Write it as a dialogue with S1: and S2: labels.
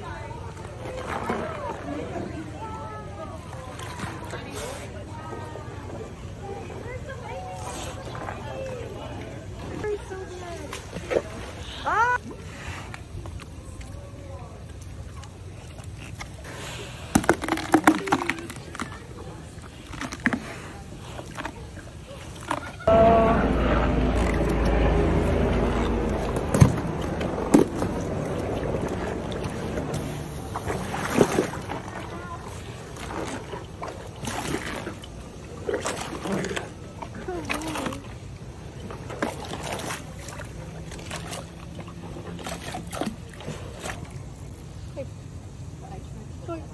S1: Bye. 对。